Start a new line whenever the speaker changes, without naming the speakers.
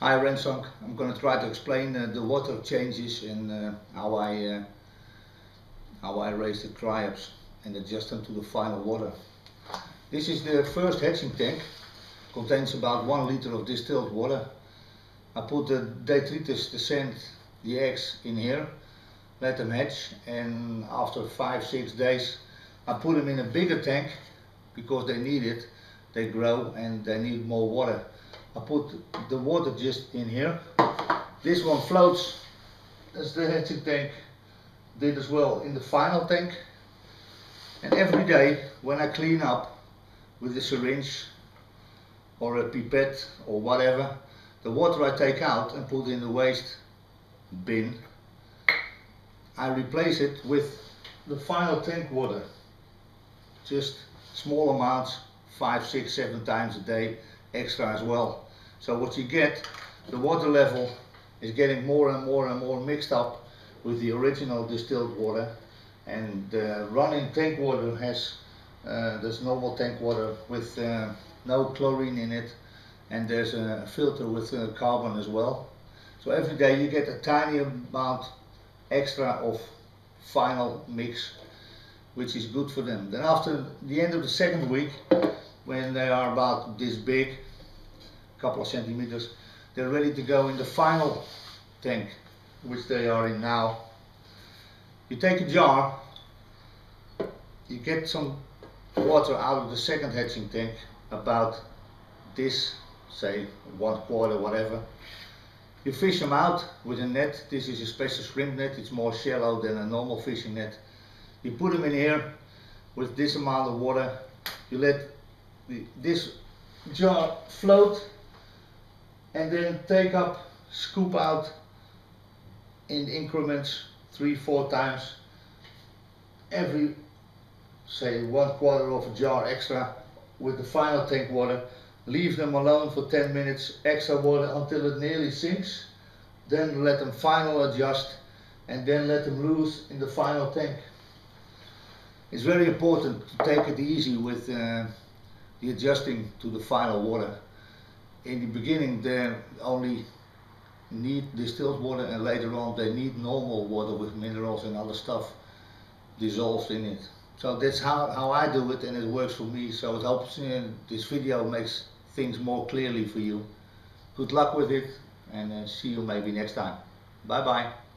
Hi Rensong, I'm going to try to explain uh, the water changes and uh, how I uh, how I raise the triops and adjust them to the final water. This is the first hatching tank, contains about one liter of distilled water. I put the detritus, the sand, the eggs in here, let them hatch and after five, six days I put them in a bigger tank because they need it, they grow and they need more water. I put the water just in here. This one floats as the hatching tank did as well in the final tank. And every day when I clean up with a syringe or a pipette or whatever, the water I take out and put in the waste bin, I replace it with the final tank water. Just small amounts, five, six, seven times a day, extra as well. So what you get, the water level is getting more and more and more mixed up with the original distilled water and the running tank water has uh, this normal tank water with uh, no chlorine in it and there's a filter with uh, carbon as well. So every day you get a tiny amount extra of final mix which is good for them. Then after the end of the second week when they are about this big couple of centimeters. They're ready to go in the final tank, which they are in now. You take a jar, you get some water out of the second hatching tank, about this, say one quarter, whatever. You fish them out with a net. This is a special shrimp net. It's more shallow than a normal fishing net. You put them in here with this amount of water. You let the, this jar float and then take up, scoop out in increments three, four times every say one quarter of a jar extra with the final tank water. Leave them alone for 10 minutes extra water until it nearly sinks. Then let them final adjust and then let them loose in the final tank. It's very important to take it easy with uh, the adjusting to the final water in the beginning they only need distilled water and later on they need normal water with minerals and other stuff dissolved in it. So that's how, how I do it and it works for me. So it helps, uh, this video makes things more clearly for you. Good luck with it and uh, see you maybe next time. Bye bye.